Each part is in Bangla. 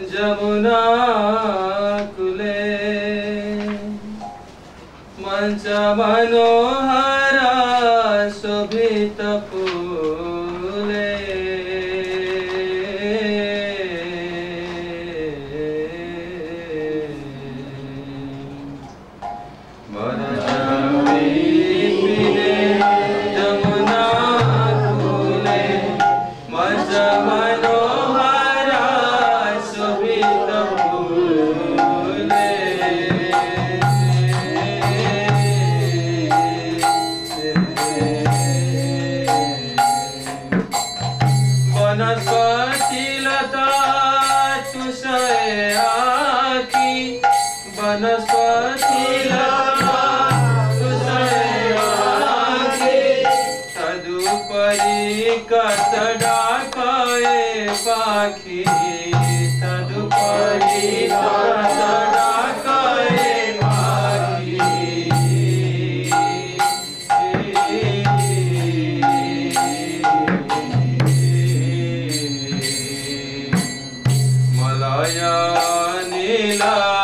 जना कुले मञ्च मनोहर রাখি তদুপরি বন্দনা করে মাখি মলয়া নীলা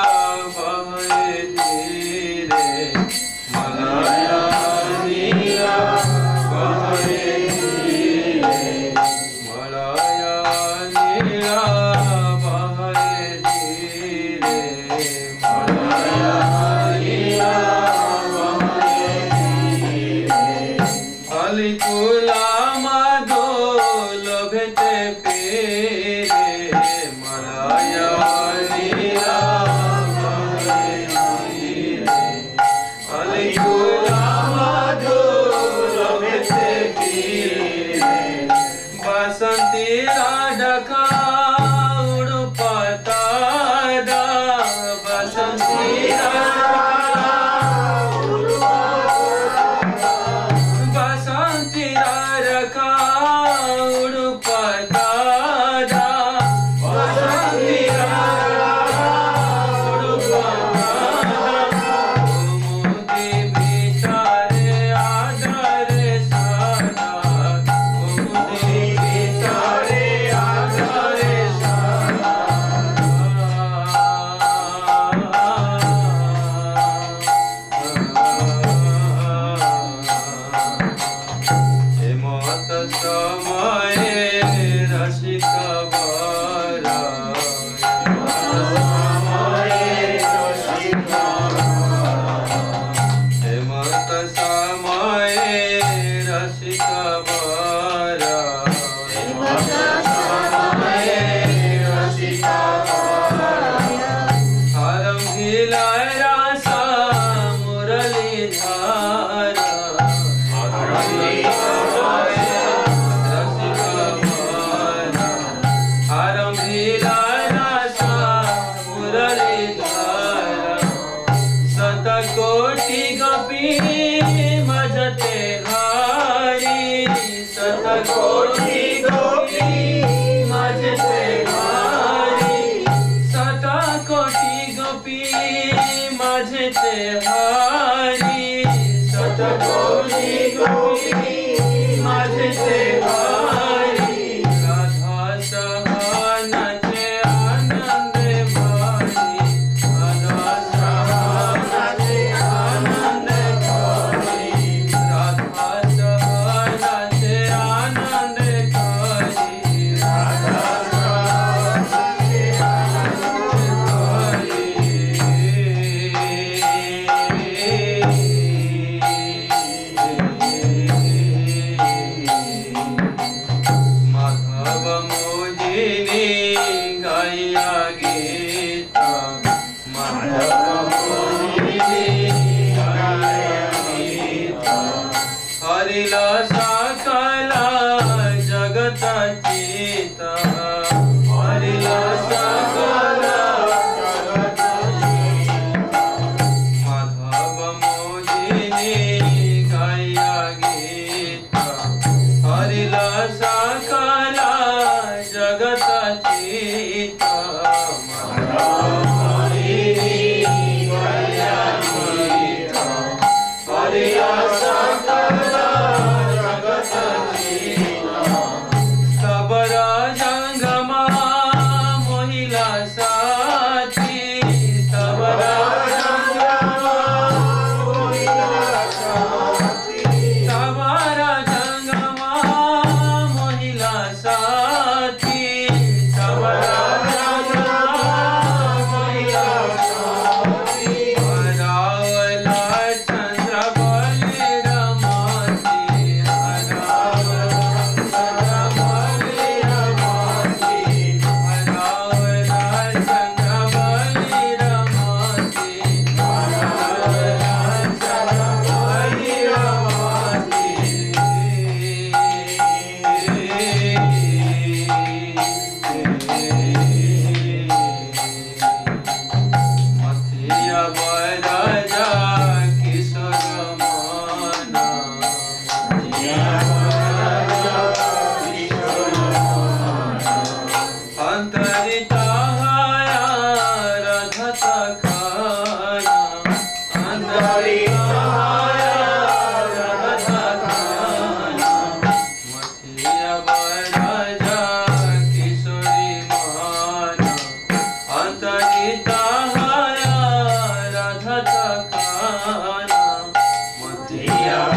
Dear